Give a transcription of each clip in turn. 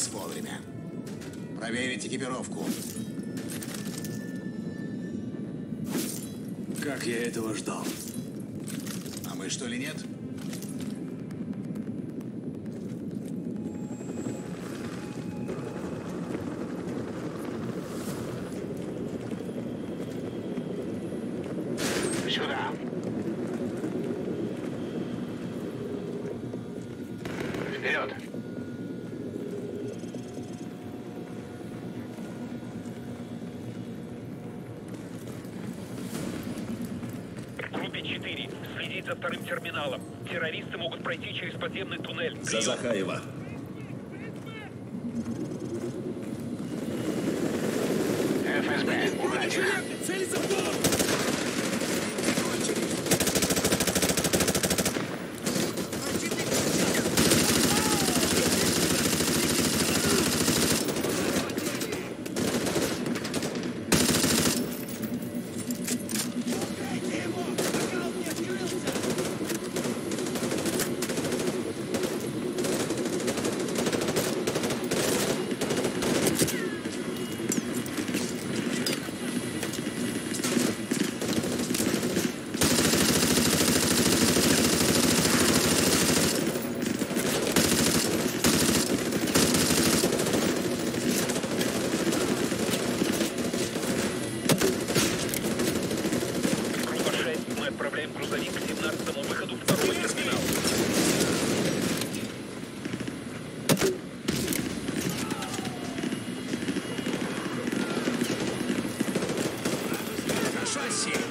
Раз вовремя. Проверить экипировку. Как я этого ждал. А мы что ли нет? Сюда. Вперед. Группе 4. За вторым терминалом. Террористы могут пройти через подземный туннель. За Прием. Захаева. ФСБ. Удачи. Цель за! шасси.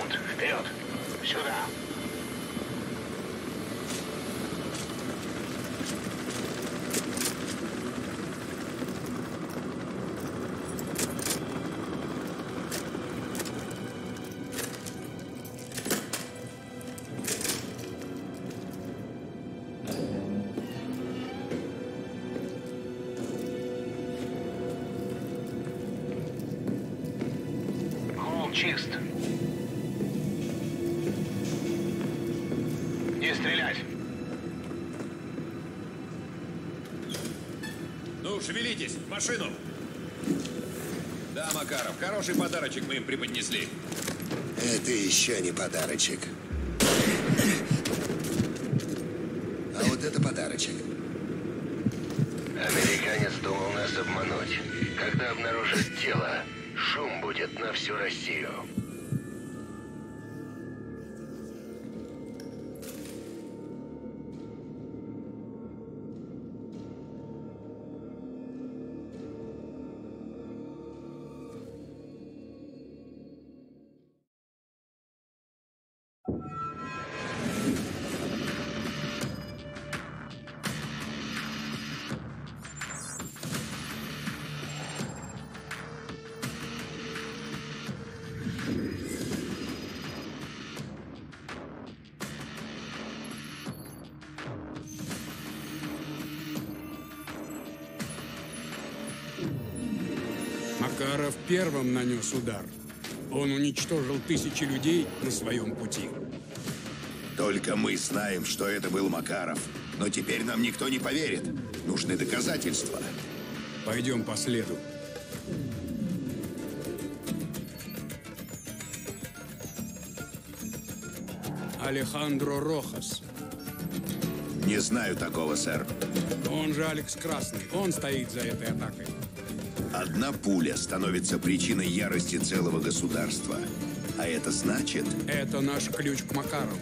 30 секунд. Вперед. Сюда. Холм чист. Шевелитесь, в машину! Да, Макаров, хороший подарочек мы им преподнесли. Это еще не подарочек. А вот это подарочек. Американец думал нас обмануть. Когда обнаружит тело, шум будет на всю Россию. Макаров первым нанес удар. Он уничтожил тысячи людей на своем пути. Только мы знаем, что это был Макаров. Но теперь нам никто не поверит. Нужны доказательства. Пойдем по следу. Алехандро Рохас. Не знаю такого, сэр. Он же Алекс Красный. Он стоит за этой атакой. Одна пуля становится причиной ярости целого государства. А это значит, Это наш ключ к Макарову.